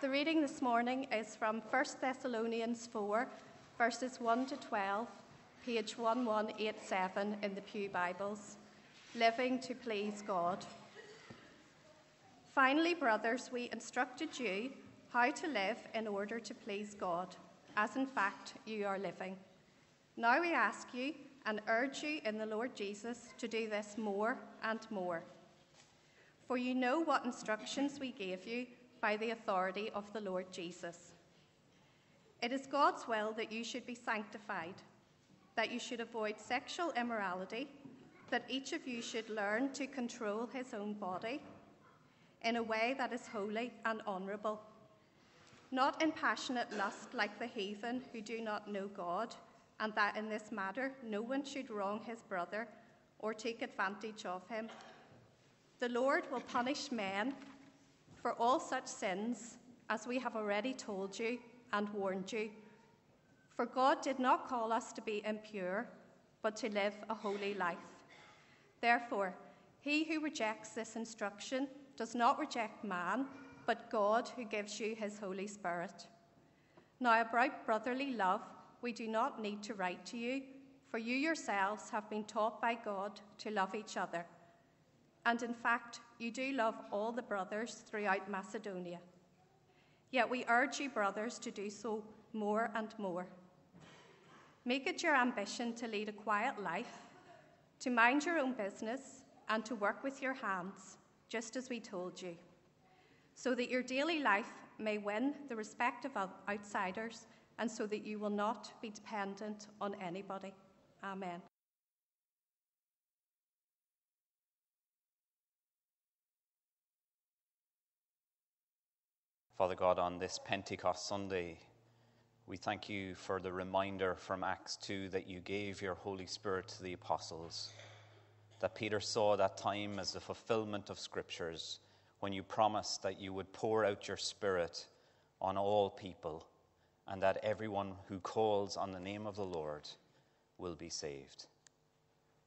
The reading this morning is from 1 Thessalonians 4, verses 1 to 12, page 1187 in the Pew Bibles. Living to please God. Finally, brothers, we instructed you how to live in order to please God, as in fact you are living. Now we ask you and urge you in the Lord Jesus to do this more and more. For you know what instructions we gave you by the authority of the Lord Jesus. It is God's will that you should be sanctified, that you should avoid sexual immorality, that each of you should learn to control his own body in a way that is holy and honourable, not in passionate lust like the heathen who do not know God, and that in this matter no one should wrong his brother or take advantage of him. The Lord will punish men for all such sins, as we have already told you and warned you. For God did not call us to be impure, but to live a holy life. Therefore, he who rejects this instruction does not reject man, but God who gives you his Holy Spirit. Now, about brotherly love, we do not need to write to you, for you yourselves have been taught by God to love each other. And in fact, you do love all the brothers throughout Macedonia. Yet we urge you, brothers, to do so more and more. Make it your ambition to lead a quiet life, to mind your own business, and to work with your hands, just as we told you, so that your daily life may win the respect of outsiders and so that you will not be dependent on anybody. Amen. Father God, on this Pentecost Sunday, we thank you for the reminder from Acts 2 that you gave your Holy Spirit to the apostles, that Peter saw that time as the fulfillment of Scriptures when you promised that you would pour out your Spirit on all people and that everyone who calls on the name of the Lord will be saved.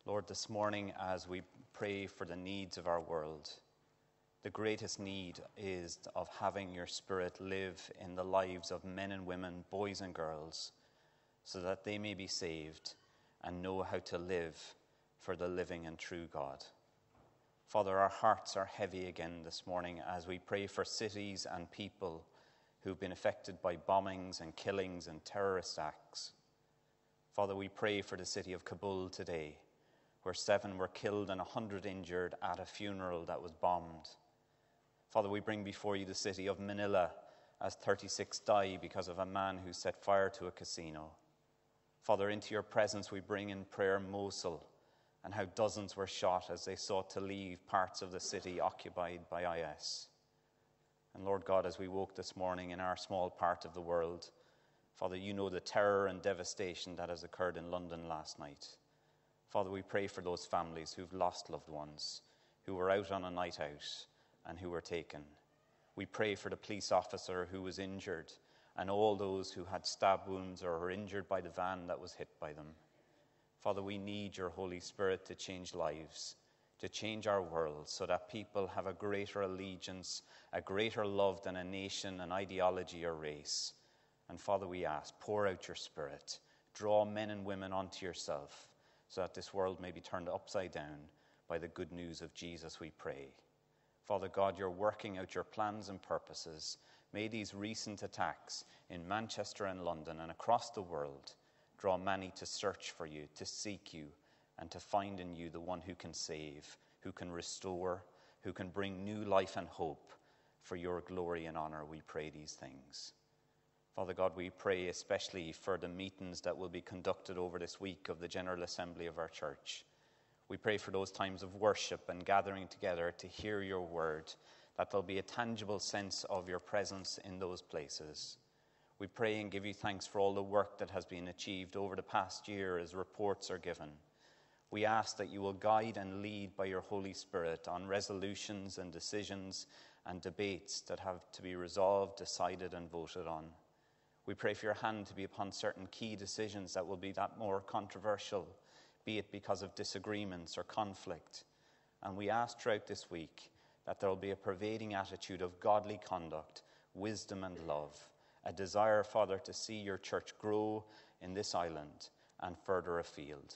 Lord, this morning, as we pray for the needs of our world, the greatest need is of having your Spirit live in the lives of men and women, boys and girls, so that they may be saved and know how to live for the living and true God. Father, our hearts are heavy again this morning as we pray for cities and people who've been affected by bombings and killings and terrorist acts. Father, we pray for the city of Kabul today, where seven were killed and a hundred injured at a funeral that was bombed. Father, we bring before you the city of Manila as 36 die because of a man who set fire to a casino. Father, into your presence we bring in prayer Mosul and how dozens were shot as they sought to leave parts of the city occupied by IS. And Lord God, as we woke this morning in our small part of the world, Father, you know the terror and devastation that has occurred in London last night. Father, we pray for those families who've lost loved ones, who were out on a night out, and who were taken. We pray for the police officer who was injured and all those who had stab wounds or were injured by the van that was hit by them. Father, we need your Holy Spirit to change lives to change our world so that people have a greater allegiance, a greater love than a nation, an ideology, or race. And Father, we ask, pour out your Spirit, draw men and women onto yourself so that this world may be turned upside down by the good news of Jesus, we pray. Father God, you're working out your plans and purposes. May these recent attacks in Manchester and London and across the world draw many to search for you, to seek you, and to find in you the one who can save, who can restore, who can bring new life and hope. For your glory and honor, we pray these things. Father God, we pray especially for the meetings that will be conducted over this week of the General Assembly of our church. We pray for those times of worship and gathering together to hear your word, that there'll be a tangible sense of your presence in those places. We pray and give you thanks for all the work that has been achieved over the past year as reports are given. We ask that you will guide and lead by your Holy Spirit on resolutions and decisions and debates that have to be resolved, decided, and voted on. We pray for your hand to be upon certain key decisions that will be that more controversial, be it because of disagreements or conflict. And we ask throughout this week that there will be a pervading attitude of godly conduct wisdom and love, a desire, Father, to see your church grow in this island and further afield.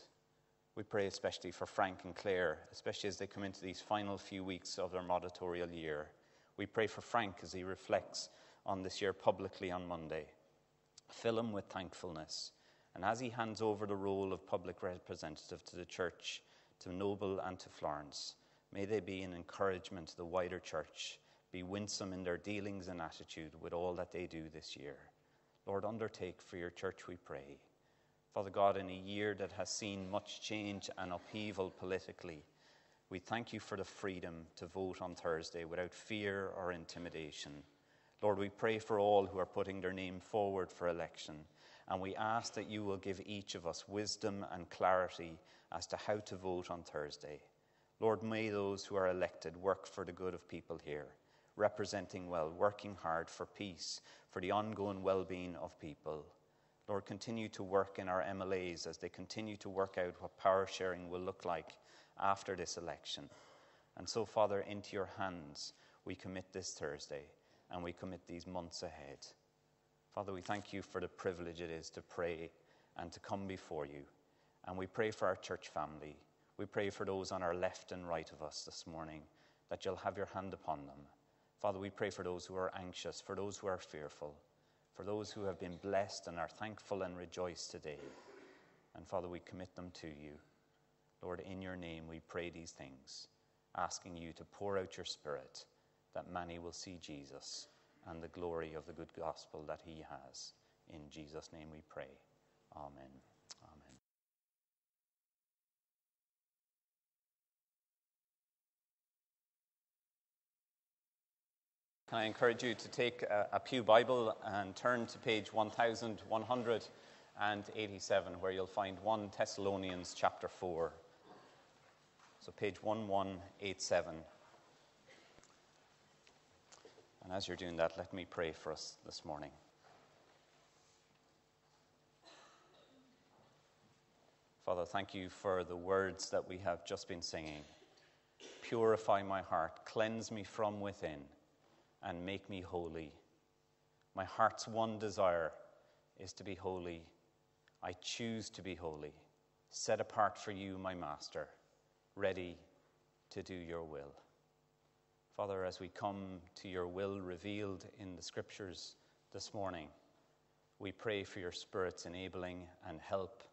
We pray especially for Frank and Claire, especially as they come into these final few weeks of their moderatorial year. We pray for Frank as he reflects on this year publicly on Monday. Fill him with thankfulness. And as he hands over the role of public representative to the church, to Noble and to Florence, may they be an encouragement to the wider church, be winsome in their dealings and attitude with all that they do this year. Lord, undertake for your church, we pray. Father God, in a year that has seen much change and upheaval politically, we thank you for the freedom to vote on Thursday without fear or intimidation. Lord, we pray for all who are putting their name forward for election, and we ask that you will give each of us wisdom and clarity as to how to vote on Thursday. Lord, may those who are elected work for the good of people here, representing well, working hard for peace, for the ongoing well being of people. Lord, continue to work in our MLAs as they continue to work out what power sharing will look like after this election. And so, Father, into your hands we commit this Thursday and we commit these months ahead. Father, we thank you for the privilege it is to pray and to come before you. And we pray for our church family. We pray for those on our left and right of us this morning that you'll have your hand upon them. Father, we pray for those who are anxious, for those who are fearful for those who have been blessed and are thankful and rejoice today. And Father, we commit them to you. Lord, in your name we pray these things, asking you to pour out your Spirit that many will see Jesus and the glory of the good gospel that he has. In Jesus' name we pray. Amen. Amen. Can I encourage you to take a, a Pew Bible and turn to page 1187, where you'll find 1 Thessalonians chapter 4. So, page 1187. And as you're doing that, let me pray for us this morning. Father, thank you for the words that we have just been singing. Purify my heart, cleanse me from within and make me holy. My heart's one desire is to be holy. I choose to be holy, set apart for you, my Master, ready to do your will. Father, as we come to your will revealed in the Scriptures this morning, we pray for your Spirit's enabling and help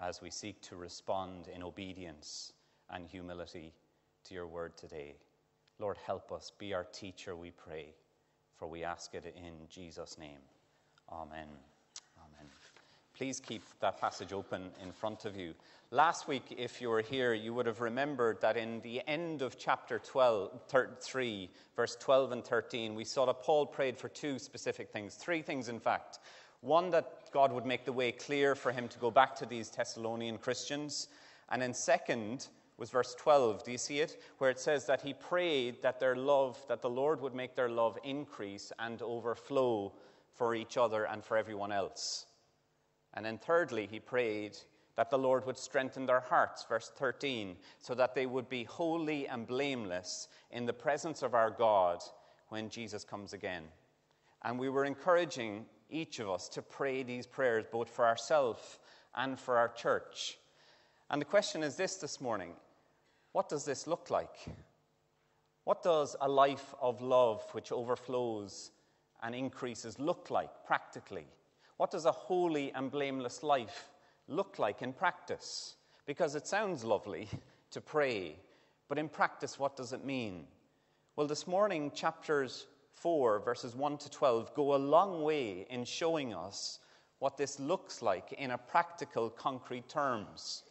as we seek to respond in obedience and humility to your word today. Lord, help us. Be our teacher, we pray, for we ask it in Jesus' name. Amen. Please keep that passage open in front of you. Last week, if you were here, you would have remembered that in the end of chapter 12, 3, verse 12 and 13, we saw that Paul prayed for two specific things, three things, in fact. One, that God would make the way clear for him to go back to these Thessalonian Christians. And then, second, was verse 12. Do you see it? Where it says that he prayed that their love, that the Lord would make their love increase and overflow for each other and for everyone else. And then thirdly, he prayed that the Lord would strengthen their hearts, verse 13, so that they would be holy and blameless in the presence of our God when Jesus comes again. And we were encouraging each of us to pray these prayers both for ourselves and for our church. And the question is this this morning what does this look like? What does a life of love which overflows and increases look like practically? What does a holy and blameless life look like in practice? Because it sounds lovely to pray, but in practice, what does it mean? Well, this morning, chapters 4, verses 1 to 12, go a long way in showing us what this looks like in a practical, concrete terms.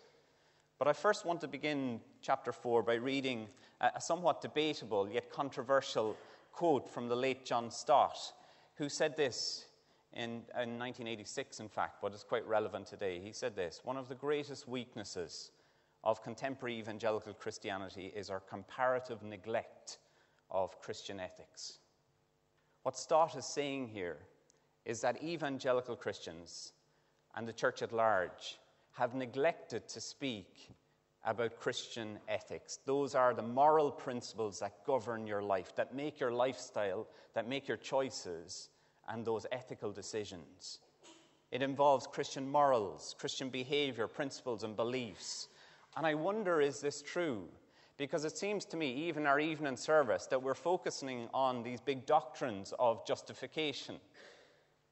But I first want to begin chapter 4 by reading a somewhat debatable yet controversial quote from the late John Stott, who said this in, in 1986, in fact, but it's quite relevant today. He said this One of the greatest weaknesses of contemporary evangelical Christianity is our comparative neglect of Christian ethics. What Stott is saying here is that evangelical Christians and the church at large have neglected to speak about Christian ethics. Those are the moral principles that govern your life, that make your lifestyle, that make your choices, and those ethical decisions. It involves Christian morals, Christian behavior, principles, and beliefs. And I wonder is this true? Because it seems to me, even our evening service, that we're focusing on these big doctrines of justification,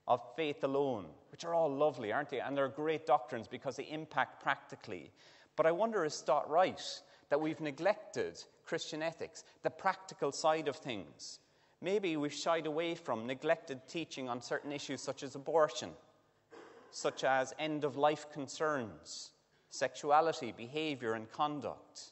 of faith alone, which are all lovely, aren't they? And they're great doctrines because they impact practically. But I wonder is Stott right that we've neglected Christian ethics, the practical side of things? Maybe we've shied away from neglected teaching on certain issues such as abortion, such as end of life concerns, sexuality, behavior, and conduct.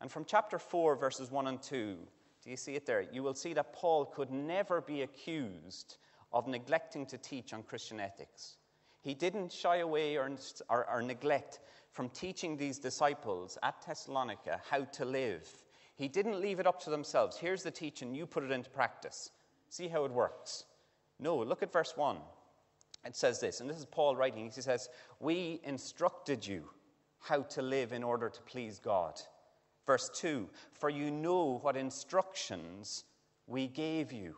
And from chapter 4, verses 1 and 2, do you see it there? You will see that Paul could never be accused of neglecting to teach on Christian ethics. He didn't shy away or, or, or neglect from teaching these disciples at Thessalonica how to live. He didn't leave it up to themselves. Here's the teaching, you put it into practice. See how it works. No, look at verse 1. It says this, and this is Paul writing. He says, We instructed you how to live in order to please God. Verse 2 For you know what instructions we gave you.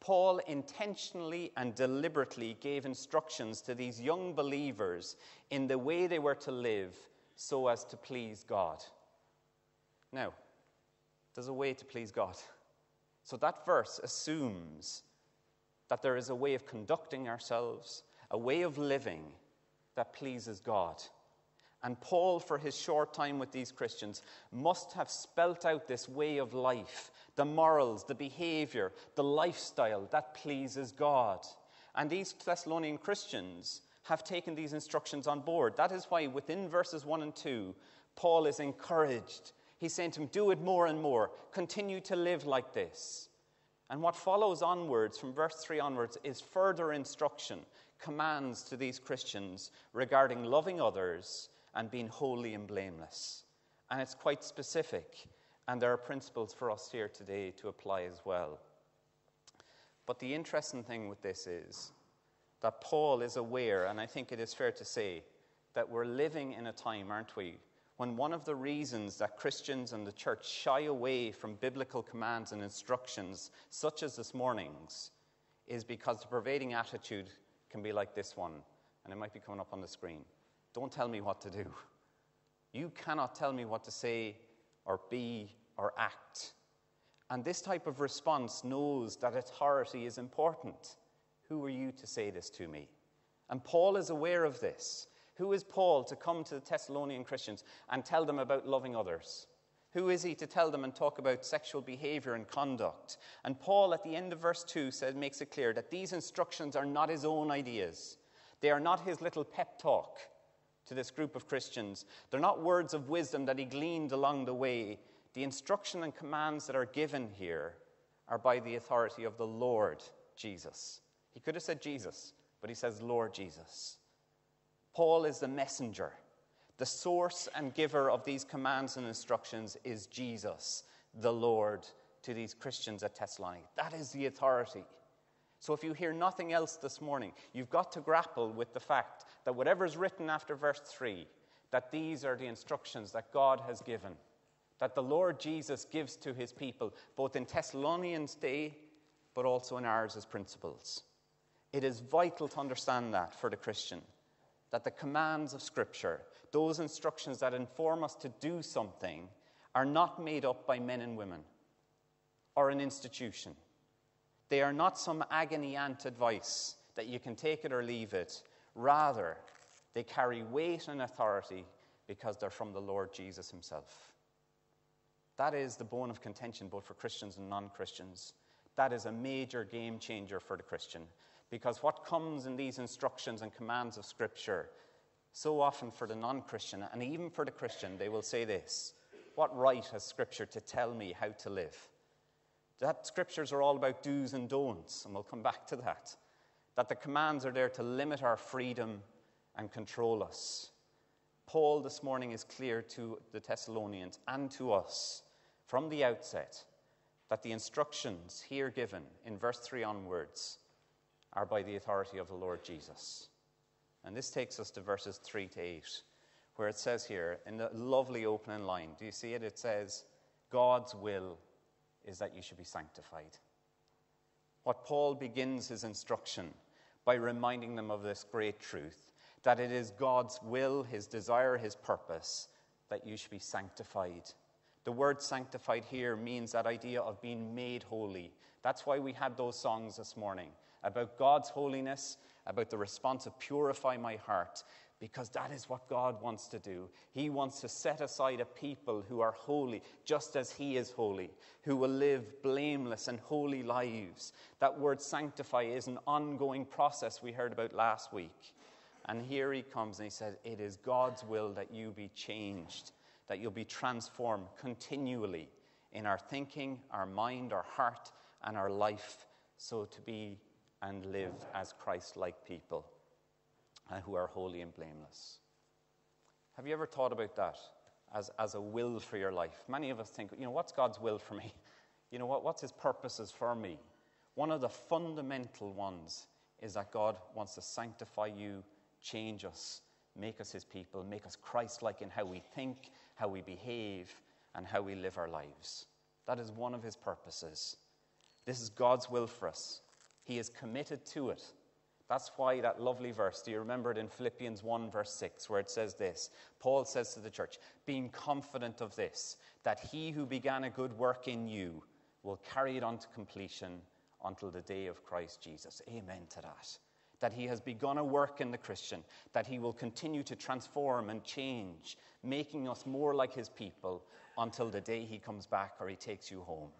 Paul intentionally and deliberately gave instructions to these young believers in the way they were to live so as to please God. Now, there's a way to please God. So that verse assumes that there is a way of conducting ourselves, a way of living that pleases God. And Paul, for his short time with these Christians, must have spelt out this way of life the morals, the behavior, the lifestyle that pleases God. And these Thessalonian Christians have taken these instructions on board. That is why, within verses 1 and 2, Paul is encouraged. Saying to him, Do it more and more. Continue to live like this. And what follows onwards, from verse 3 onwards, is further instruction, commands to these Christians regarding loving others and being holy and blameless. And it's quite specific, and there are principles for us here today to apply as well. But the interesting thing with this is that Paul is aware, and I think it is fair to say, that we're living in a time, aren't we, when one of the reasons that Christians and the church shy away from biblical commands and instructions, such as this morning's, is because the pervading attitude can be like this one, and it might be coming up on the screen. Don't tell me what to do. You cannot tell me what to say or be or act. And this type of response knows that authority is important. Who are you to say this to me? And Paul is aware of this. Who is Paul to come to the Thessalonian Christians and tell them about loving others? Who is he to tell them and talk about sexual behavior and conduct? And Paul, at the end of verse 2, said, makes it clear that these instructions are not his own ideas. They are not his little pep talk to this group of Christians. They're not words of wisdom that he gleaned along the way. The instruction and commands that are given here are by the authority of the Lord Jesus. He could have said Jesus, but he says Lord Jesus. Paul is the messenger. The source and giver of these commands and instructions is Jesus, the Lord, to these Christians at Thessalonica. That is the authority. So if you hear nothing else this morning, you've got to grapple with the fact that whatever is written after verse 3, that these are the instructions that God has given, that the Lord Jesus gives to his people, both in Thessalonians' day, but also in ours as principles. It is vital to understand that for the Christian, that the commands of Scripture, those instructions that inform us to do something, are not made up by men and women or an institution. They are not some agony aunt advice that you can take it or leave it. Rather, they carry weight and authority because they're from the Lord Jesus himself. That is the bone of contention both for Christians and non Christians. That is a major game changer for the Christian because what comes in these instructions and commands of Scripture, so often for the non Christian and even for the Christian, they will say this What right has Scripture to tell me how to live? That scriptures are all about do's and don'ts, and we'll come back to that. That the commands are there to limit our freedom and control us. Paul this morning is clear to the Thessalonians and to us from the outset that the instructions here given in verse 3 onwards are by the authority of the Lord Jesus. And this takes us to verses 3 to 8, where it says here in the lovely opening line, do you see it? It says, God's will is that you should be sanctified. What Paul begins his instruction by reminding them of this great truth that it is God's will, his desire, his purpose that you should be sanctified. The word sanctified here means that idea of being made holy. That's why we had those songs this morning about God's holiness, about the response of purify my heart, because that is what God wants to do. He wants to set aside a people who are holy, just as He is holy, who will live blameless and holy lives. That word sanctify is an ongoing process we heard about last week. And here He comes and He says, It is God's will that you be changed, that you'll be transformed continually in our thinking, our mind, our heart, and our life, so to be and live as Christ like people and who are holy and blameless. Have you ever thought about that as, as a will for your life? Many of us think, you know, what's God's will for me? You know, what, what's his purposes for me? One of the fundamental ones is that God wants to sanctify you, change us, make us his people, make us Christ like in how we think, how we behave, and how we live our lives. That is one of his purposes. This is God's will for us. He is committed to it. That's why that lovely verse, do you remember it in Philippians 1, verse 6, where it says this? Paul says to the church, being confident of this, that he who began a good work in you will carry it on to completion until the day of Christ Jesus. Amen to that. That he has begun a work in the Christian, that he will continue to transform and change, making us more like his people until the day he comes back or he takes you home.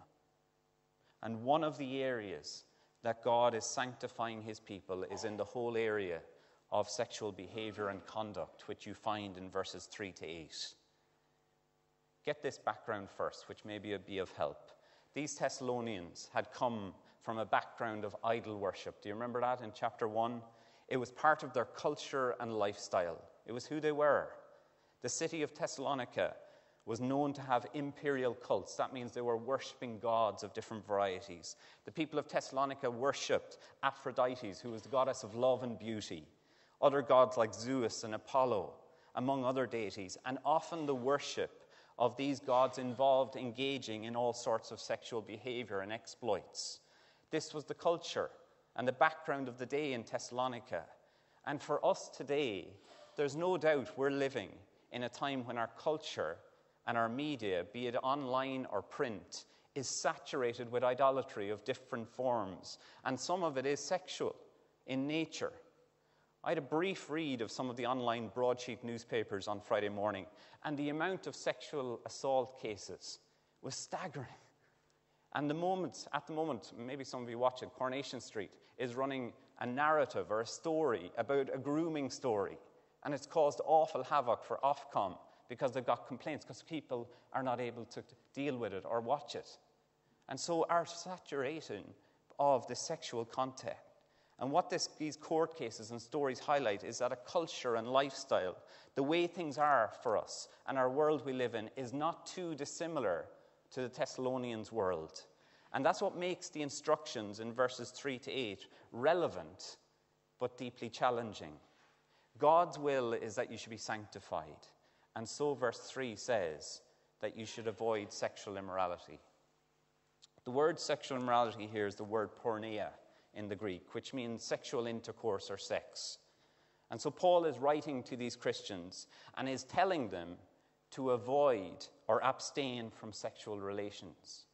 And one of the areas that God is sanctifying his people is in the whole area of sexual behavior and conduct, which you find in verses 3 to 8. Get this background first, which maybe would be of help. These Thessalonians had come from a background of idol worship. Do you remember that in chapter 1? It was part of their culture and lifestyle, it was who they were. The city of Thessalonica was known to have imperial cults. That means they were worshipping gods of different varieties. The people of Thessalonica worshipped Aphrodite, who was the goddess of love and beauty, other gods like Zeus and Apollo, among other deities, and often the worship of these gods involved engaging in all sorts of sexual behavior and exploits. This was the culture and the background of the day in Thessalonica. And for us today, there's no doubt we're living in a time when our culture and our media, be it online or print, is saturated with idolatry of different forms, and some of it is sexual in nature. I had a brief read of some of the online broadsheet newspapers on Friday morning, and the amount of sexual assault cases was staggering. And the moment, at the moment, maybe some of you watch it, Coronation Street is running a narrative or a story about a grooming story, and it's caused awful havoc for Ofcom because they've got complaints because people are not able to deal with it or watch it. And so our saturation of the sexual content. And what this, these court cases and stories highlight is that a culture and lifestyle, the way things are for us and our world we live in, is not too dissimilar to the Thessalonians' world. And that's what makes the instructions in verses 3 to 8 relevant but deeply challenging. God's will is that you should be sanctified. And so, verse 3 says that you should avoid sexual immorality. The word sexual immorality here is the word porneia in the Greek, which means sexual intercourse or sex. And so, Paul is writing to these Christians and is telling them to avoid or abstain from sexual relations.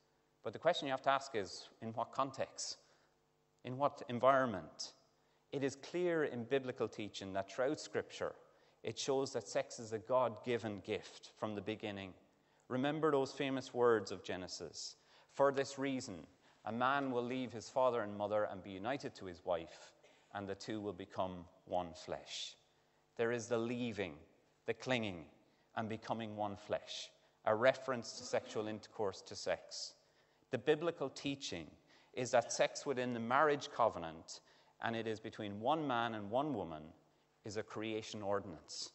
But the question you have to ask is in what context? In what environment? It is clear in biblical teaching that throughout Scripture, it shows that sex is a God given gift from the beginning. Remember those famous words of Genesis. For this reason, a man will leave his father and mother and be united to his wife, and the two will become one flesh. There is the leaving, the clinging, and becoming one flesh, a reference to sexual intercourse to sex. The biblical teaching is that sex within the marriage covenant, and it is between one man and one woman, is a creation ordinance.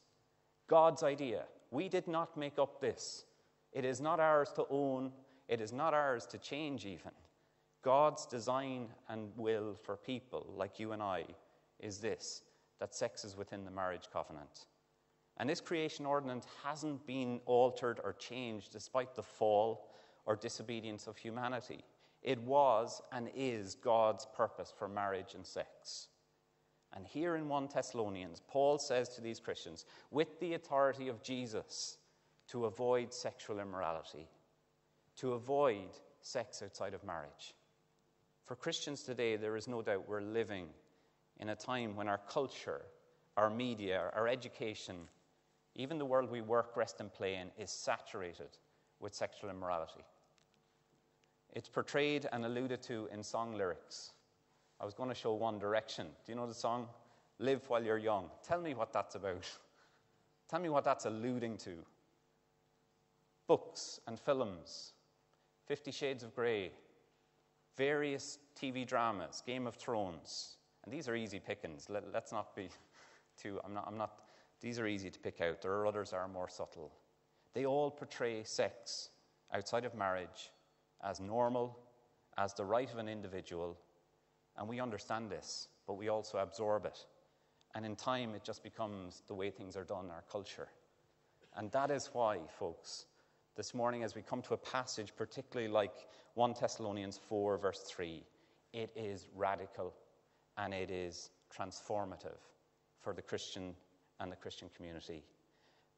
God's idea. We did not make up this. It is not ours to own, it is not ours to change, even. God's design and will for people like you and I is this that sex is within the marriage covenant. And this creation ordinance hasn't been altered or changed despite the fall or disobedience of humanity. It was and is God's purpose for marriage and sex. And here in 1 Thessalonians, Paul says to these Christians, with the authority of Jesus, to avoid sexual immorality, to avoid sex outside of marriage. For Christians today, there is no doubt we're living in a time when our culture, our media, our education, even the world we work, rest, and play in, is saturated with sexual immorality. It's portrayed and alluded to in song lyrics. I was going to show One Direction. Do you know the song? Live while you're young. Tell me what that's about. Tell me what that's alluding to. Books and films, Fifty Shades of Grey, various TV dramas, Game of Thrones. And these are easy pickings. Let, us not be too, I'm not, I'm not, these are easy to pick out. There are others that are more subtle. They all portray sex outside of marriage as normal, as the right of an individual, and we understand this, but we also absorb it. And in time, it just becomes the way things are done our culture. And that is why, folks, this morning, as we come to a passage, particularly like 1 Thessalonians 4, verse 3, it is radical and it is transformative for the Christian and the Christian community.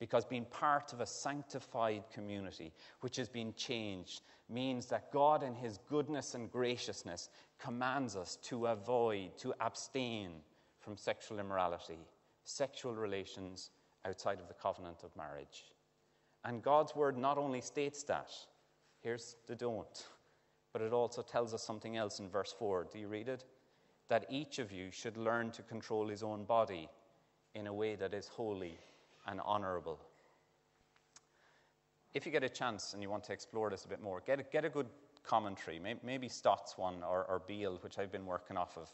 Because being part of a sanctified community, which has been changed, means that God, in His goodness and graciousness, commands us to avoid, to abstain from sexual immorality, sexual relations outside of the covenant of marriage. And God's word not only states that, here's the don't, but it also tells us something else in verse 4. Do you read it? That each of you should learn to control his own body in a way that is holy and honorable. If you get a chance and you want to explore this a bit more, get a, get a good commentary, maybe Stott's one or, or Beale, which I've been working off of,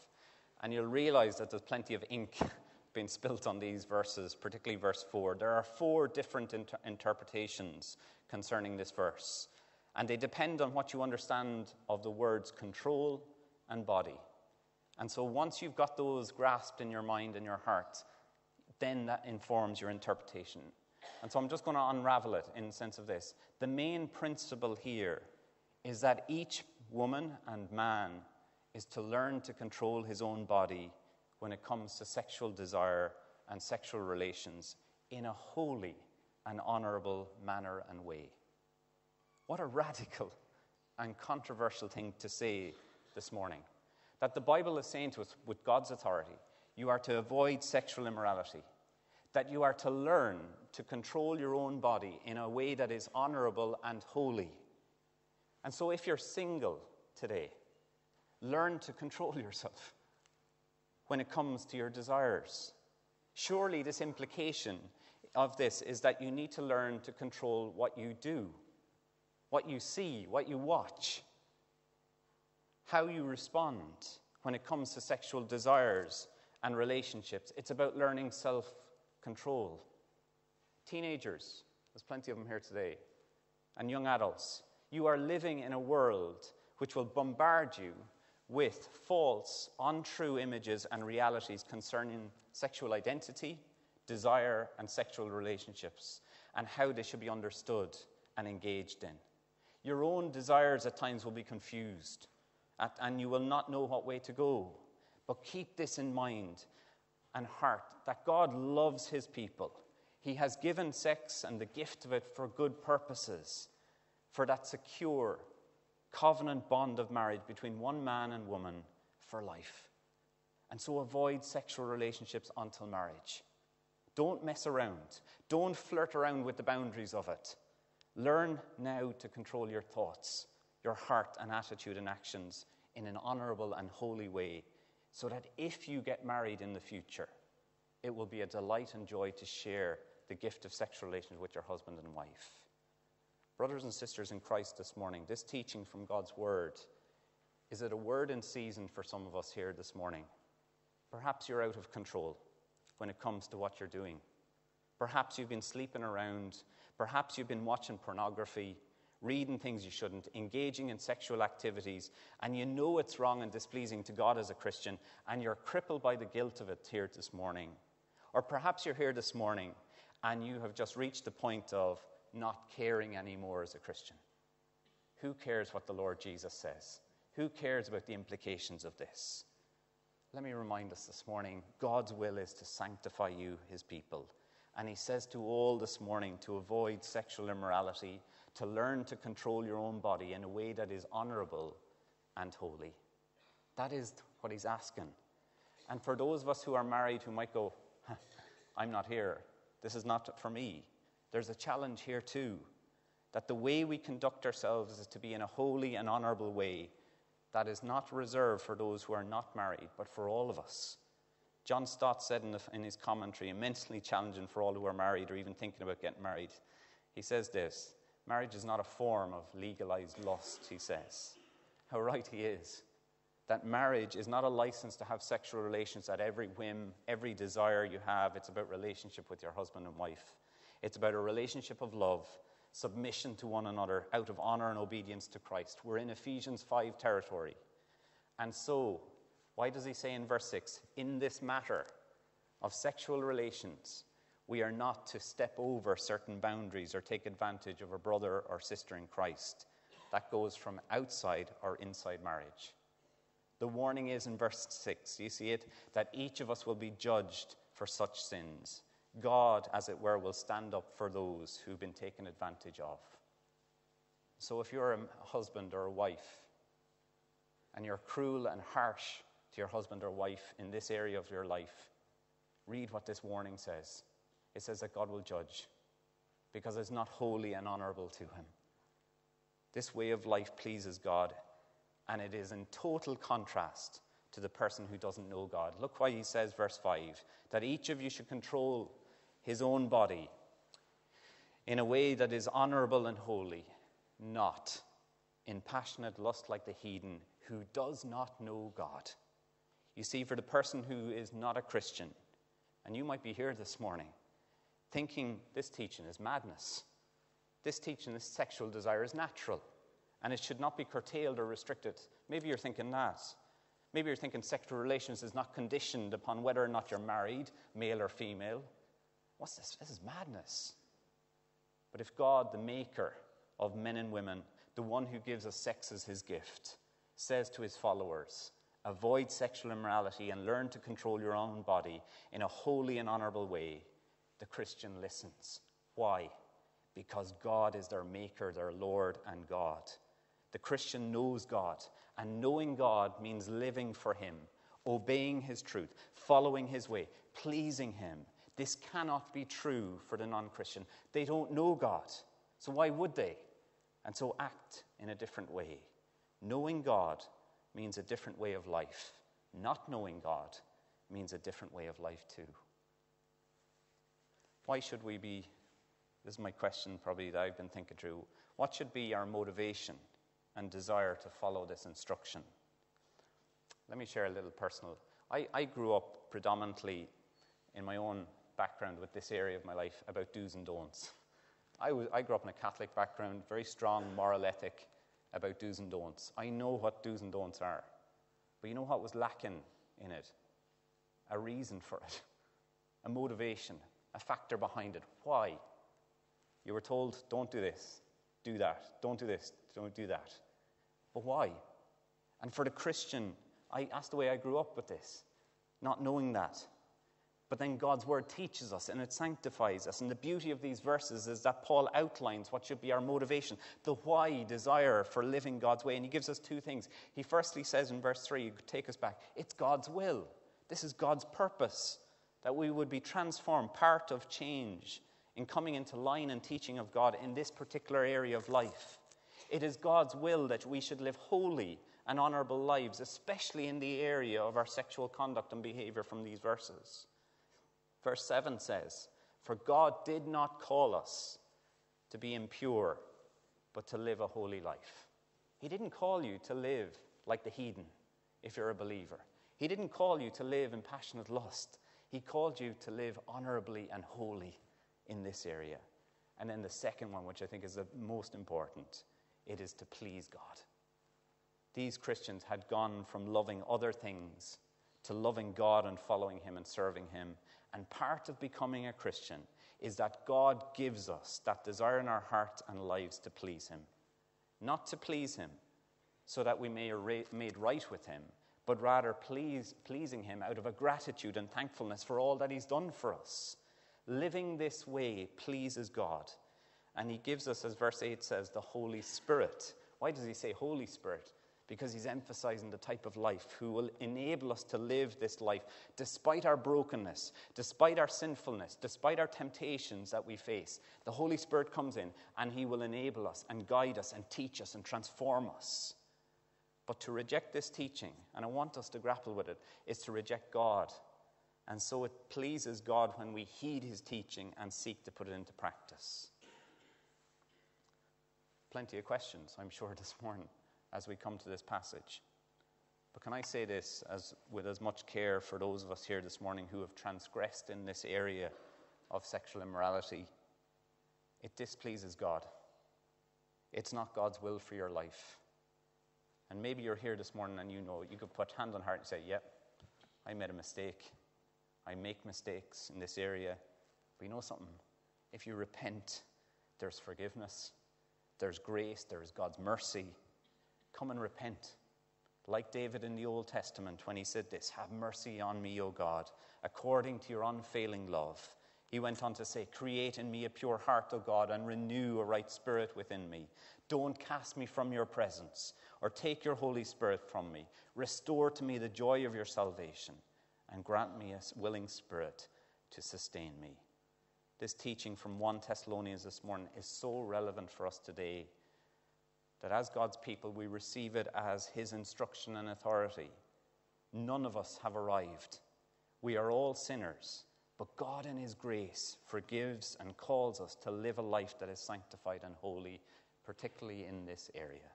and you'll realize that there's plenty of ink being spilt on these verses, particularly verse 4. There are four different inter- interpretations concerning this verse, and they depend on what you understand of the words control and body. And so once you've got those grasped in your mind and your heart, then that informs your interpretation. And so I'm just going to unravel it in the sense of this. The main principle here is that each woman and man is to learn to control his own body when it comes to sexual desire and sexual relations in a holy and honorable manner and way. What a radical and controversial thing to say this morning. That the Bible is saying to us, with God's authority, you are to avoid sexual immorality, that you are to learn to control your own body in a way that is honorable and holy. And so, if you're single today, learn to control yourself when it comes to your desires. Surely, this implication of this is that you need to learn to control what you do, what you see, what you watch, how you respond when it comes to sexual desires and relationships. It's about learning self control. Teenagers, there's plenty of them here today, and young adults, you are living in a world which will bombard you with false, untrue images and realities concerning sexual identity, desire, and sexual relationships, and how they should be understood and engaged in. Your own desires at times will be confused, and you will not know what way to go. But keep this in mind and heart that God loves his people. He has given sex and the gift of it for good purposes, for that secure, covenant bond of marriage between one man and woman for life. And so avoid sexual relationships until marriage. Don't mess around. Don't flirt around with the boundaries of it. Learn now to control your thoughts, your heart, and attitude and actions in an honorable and holy way, so that if you get married in the future, it will be a delight and joy to share the gift of sexual relations with your husband and wife. Brothers and sisters in Christ this morning, this teaching from God's Word, is it a word in season for some of us here this morning? Perhaps you're out of control when it comes to what you're doing. Perhaps you've been sleeping around. Perhaps you've been watching pornography, reading things you shouldn't, engaging in sexual activities, and you know it's wrong and displeasing to God as a Christian, and you're crippled by the guilt of it here this morning. Or perhaps you're here this morning and you have just reached the point of not caring anymore as a Christian. Who cares what the Lord Jesus says? Who cares about the implications of this? Let me remind us this morning God's will is to sanctify you, his people. And he says to all this morning to avoid sexual immorality, to learn to control your own body in a way that is honorable and holy. That is what he's asking. And for those of us who are married who might go, I'm not here, this is not for me, there's a challenge here too. That the way we conduct ourselves is to be in a holy and honorable way that is not reserved for those who are not married, but for all of us. John Stott said in, the, in, his commentary, immensely challenging for all who are married or even thinking about getting married. He says this Marriage is not a form of legalized lust, he says. How right he is. That marriage is not a license to have sexual relations at every whim, every desire you have. It's about relationship with your husband and wife. It's about a relationship of love submission to one another out of honor and obedience to Christ. We're in Ephesians 5 territory. And so, why does he say in verse 6 in this matter of sexual relations, we are not to step over certain boundaries or take advantage of a brother or sister in Christ. That goes from outside or inside marriage. The warning is in verse 6, you see it, that each of us will be judged for such sins. God, as it were, will stand up for those who've been taken advantage of. So if you're a husband or a wife and you're cruel and harsh to your husband or wife in this area of your life, read what this warning says. It says that God will judge because it's not holy and honorable to him. This way of life pleases God, and it is in total contrast to the person who doesn't know God. Look why he says, verse 5, that each of you should control his own body in a way that is honorable and holy, not in passionate lust like the heathen who does not know God. You see, for the person who is not a Christian, and you might be here this morning thinking this teaching is madness, this teaching, this sexual desire is natural, and it should not be curtailed or restricted. Maybe you're thinking that. Maybe you're thinking sexual relations is not conditioned upon whether or not you're married, male or female. What's this? This is madness. But if God, the maker of men and women, the one who gives us sex as his gift, says to his followers, avoid sexual immorality and learn to control your own body in a holy and honorable way, the Christian listens. Why? Because God is their maker, their Lord and God. The Christian knows God, and knowing God means living for Him, obeying His truth, following His way, pleasing Him. This cannot be true for the non Christian. They don't know God, so why would they? And so act in a different way. Knowing God means a different way of life. Not knowing God means a different way of life, too. Why should we be? This is my question, probably, that I've been thinking through. What should be our motivation and desire to follow this instruction. Let me share a little personal. I, I grew up predominantly in my own background with this area of my life about do's and don'ts. I, was, I grew up in a Catholic background, very strong moral ethic about do's and don'ts. I know what do's and don'ts are. But you know what was lacking in it? A reason for it, a motivation, a factor behind it. Why? You were told, don't do this, do that, don't do this, don't do that. But why? And for the Christian, I, that's the way I grew up with this, not knowing that. But then God's word teaches us and it sanctifies us. And the beauty of these verses is that Paul outlines what should be our motivation, the why desire for living God's way. And he gives us two things. He firstly says in verse 3, take us back, it's God's will. This is God's purpose, that we would be transformed, part of change in coming into line and teaching of God in this particular area of life. It is God's will that we should live holy and honorable lives, especially in the area of our sexual conduct and behavior from these verses. Verse 7 says, For God did not call us to be impure, but to live a holy life. He didn't call you to live like the heathen if you're a believer. He didn't call you to live in passionate lust. He called you to live honorably and holy in this area. And then the second one, which I think is the most important, it is to please God. These Christians had gone from loving other things to loving God and following Him and serving Him. And part of becoming a Christian is that God gives us that desire in our heart and lives to please Him. Not to please Him so that we may be made right with Him, but rather please, pleasing Him out of a gratitude and thankfulness for all that He's done for us. Living this way pleases God. And He gives us, as verse 8 says, the Holy Spirit. Why does He say Holy Spirit? because he's emphasizing the type of life who will enable us to live this life despite our brokenness, despite our sinfulness, despite our temptations that we face. The Holy Spirit comes in and he will enable us and guide us and teach us and transform us. But to reject this teaching, and I want us to grapple with it, is to reject God. And so it pleases God when we heed his teaching and seek to put it into practice. Plenty of questions, I'm sure, this morning as we come to this passage. But can I say this as, with as much care for those of us here this morning who have transgressed in this area of sexual immorality? It displeases God. It's not God's will for your life. And maybe you're here this morning and you know, you could put hand on heart and say, Yep, I made a mistake. I make mistakes in this area. But you know something? If you repent, there's forgiveness, there's grace, there's God's mercy, Come and repent. Like David in the Old Testament, when he said this Have mercy on me, O God, according to your unfailing love. He went on to say, Create in me a pure heart, O God, and renew a right spirit within me. Don't cast me from your presence, or take your Holy Spirit from me. Restore to me the joy of your salvation, and grant me a willing spirit to sustain me. This teaching from 1 Thessalonians this morning is so relevant for us today that as God's people, we receive it as His instruction and authority. None of us have arrived. We are all sinners, but God, in His grace, forgives and calls us to live a life that is sanctified and holy, particularly in this area.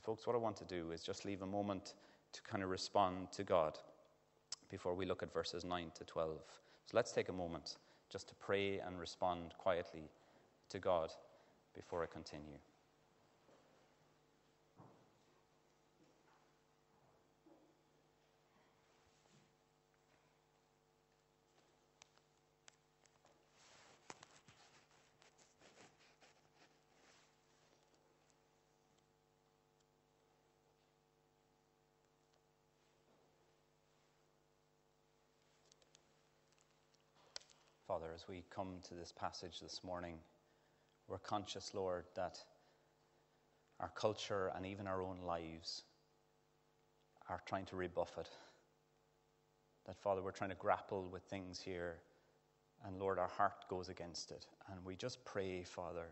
folks, what I want to do is just leave a moment to kind of respond to God before we look at verses 9 to 12. So let's take a moment just to pray and respond quietly to God before I continue. Father, as we come to this passage this morning, we're conscious, Lord, that our culture and even our own lives are trying to rebuff it. That, Father, we're trying to grapple with things here, and Lord, our heart goes against it. And we just pray, Father,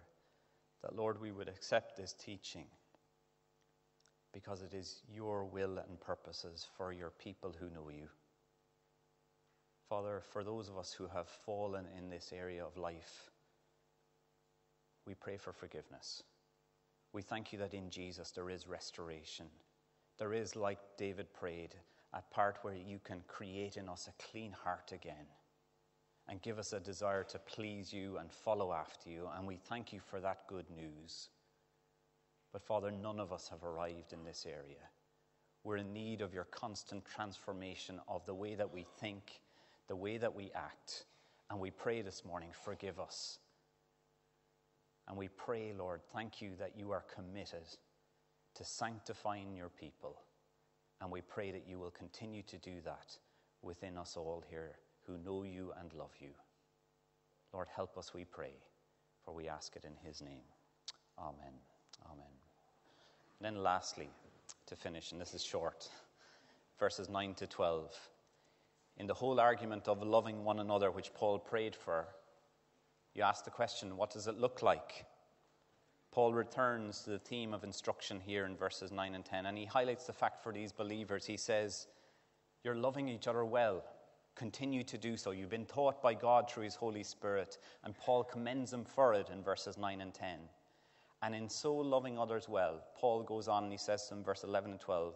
that, Lord, we would accept this teaching because it is your will and purposes for your people who know you. Father, for those of us who have fallen in this area of life, we pray for forgiveness. We thank you that in Jesus there is restoration. There is, like David prayed, a part where you can create in us a clean heart again and give us a desire to please you and follow after you. And we thank you for that good news. But Father, none of us have arrived in this area. We're in need of your constant transformation of the way that we think the way that we act. And we pray this morning, forgive us. And we pray, Lord, thank you that you are committed to sanctifying your people. And we pray that you will continue to do that within us all here who know you and love you. Lord, help us, we pray, for we ask it in his name. Amen. Amen. And then, lastly, to finish, and this is short, verses 9 to 12 in the whole argument of loving one another, which Paul prayed for, you ask the question what does it look like? Paul returns to the theme of instruction here in verses 9 and 10, and he highlights the fact for these believers. He says, You're loving each other well. Continue to do so. You've been taught by God through his Holy Spirit, and Paul commends them for it in verses 9 and 10. And in so loving others well, Paul goes on and he says them, verse 11 and 12,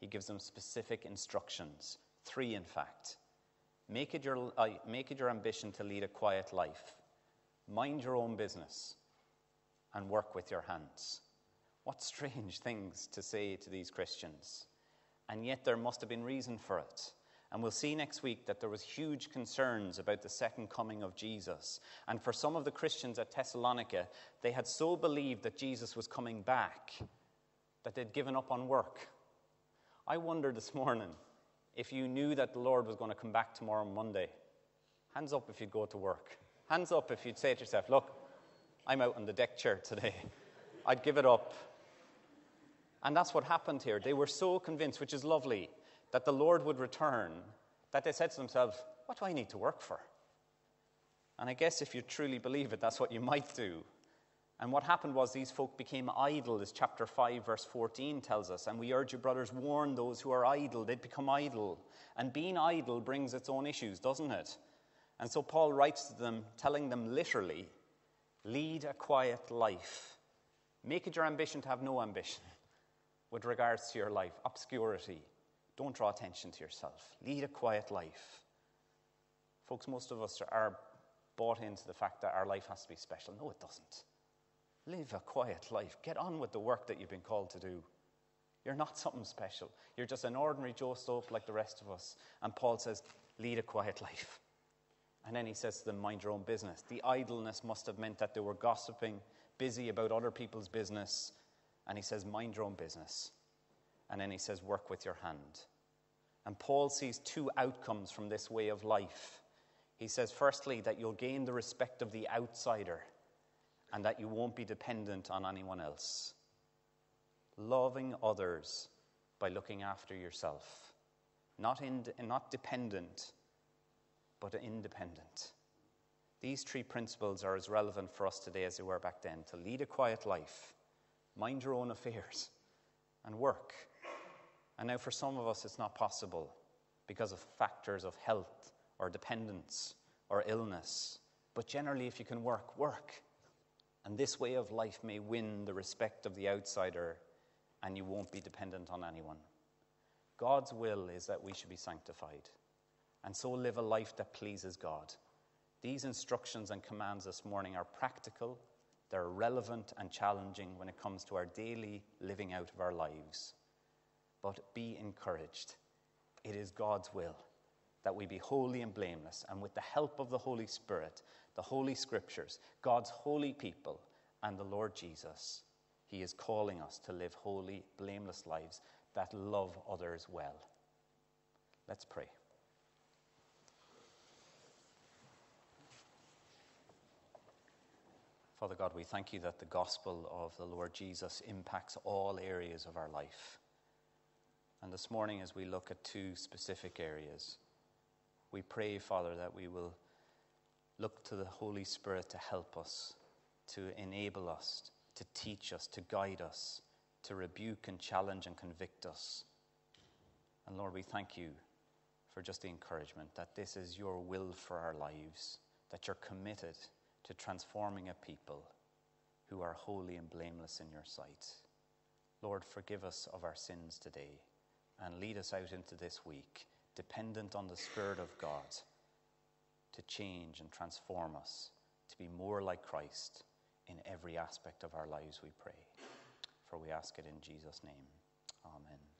he gives them specific instructions, three in fact. Make it, your, uh, make it your ambition to lead a quiet life. Mind your own business and work with your hands. What strange things to say to these Christians. And yet there must have been reason for it. And we'll see next week that there was huge concerns about the second coming of Jesus. And for some of the Christians at Thessalonica, they had so believed that Jesus was coming back that they'd given up on work. I wonder this morning if you knew that the Lord was going to come back tomorrow Monday. Hands up if you'd go to work. Hands up if you'd say to yourself, Look, I'm out on the deck chair today. I'd give it up. And that's what happened here. They were so convinced, which is lovely, that the Lord would return, that they said to themselves, What do I need to work for? And I guess if you truly believe it, that's what you might do. And what happened was these folk became idle, as chapter 5, verse 14 tells us. And we urge you, brothers, warn those who are idle. They'd become idle. And being idle brings its own issues, doesn't it? And so Paul writes to them, telling them literally, lead a quiet life. Make it your ambition to have no ambition with regards to your life, obscurity. Don't draw attention to yourself. Lead a quiet life. Folks, most of us are bought into the fact that our life has to be special. No, it doesn't. Live a quiet life. Get on with the work that you've been called to do. You're not something special. You're just an ordinary Joe Soap like the rest of us. And Paul says, lead a quiet life. And then he says to them, mind your own business. The idleness must have meant that they were gossiping, busy about other people's business. And he says, mind your own business. And then he says, work with your hand. And Paul sees two outcomes from this way of life. He says, firstly, that you'll gain the respect of the outsider and that you won't be dependent on anyone else. Loving others by looking after yourself. Not, in, not dependent, but independent. These three principles are as relevant for us today as they were back then to lead a quiet life, mind your own affairs, and work. And now, for some of us, it's not possible because of factors of health or dependence or illness. But generally, if you can work, work. And this way of life may win the respect of the outsider, and you won't be dependent on anyone. God's will is that we should be sanctified, and so live a life that pleases God. These instructions and commands this morning are practical, they're relevant and challenging when it comes to our daily living out of our lives. But be encouraged. It is God's will that we be holy and blameless, and with the help of the Holy Spirit, the Holy Scriptures, God's holy people, and the Lord Jesus, He is calling us to live holy, blameless lives that love others well. Let's pray. Father God, we thank you that the gospel of the Lord Jesus impacts all areas of our life. And this morning, as we look at two specific areas, we pray, Father, that we will look to the Holy Spirit to help us, to enable us, to teach us, to guide us, to rebuke and challenge and convict us. And Lord, we thank you for just the encouragement that this is your will for our lives, that you're committed to transforming a people who are holy and blameless in your sight. Lord, forgive us of our sins today and lead us out into this week, dependent on the Spirit of God to change and transform us to be more like Christ in every aspect of our lives, we pray. For we ask it in Jesus' name. Amen.